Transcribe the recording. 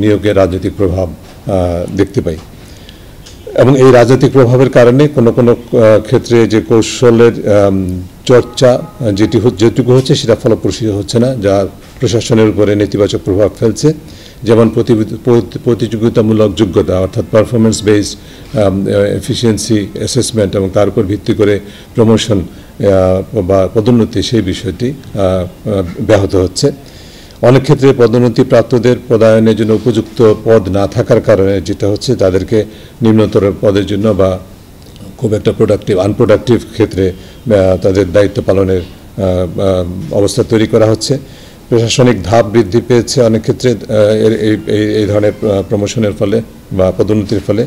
নিয়োগের রাজনৈতিক প্রভাব দেখতে পাই। এবং এই রাজনৈতিক প্রভাবের কারণে কোনো কোনো ক্ষেত্রে যে কৌশলের চর্চা, যেটি যেটুকু হচ্ছে সেটা ফলপ্রসূ হচ্ছে না, যা প্রশাসনের উপরে নেতিবাচক প্রভাব ফেলছে। যেমন প্রতি- প্রতিযোগিতামূলক যোগ্যতা, অর্থাৎ পারফরমেন্স বেসড এফিসিয়েন্সি অ্যাসেসমেন্ট এবং তার উপর ভিত্তি করে প্রমোশন বা পদোন্নতি, সেই বিষয়টি ব্যাহত হচ্ছে। অনেক ক্ষেত্রে পদোন্নতি প্রাপ্তদের পদায়নের জন্য উপযুক্ত পদ না থাকার কারণে যেটা হচ্ছে তাদেরকে নিম্নতর পদের জন্য বা খুব একটা প্রোডাক্টিভ আনপ্রোডাক্টিভ ক্ষেত্রে তাদের দায়িত্ব পালনের অবস্থা তৈরি করা হচ্ছে। প্রশাসনিক ধাপ বৃদ্ধি পেয়েছে অনেক ক্ষেত্রে এই ধরনের প্রমোশনের ফলে বা পদোন্নতির ফলে।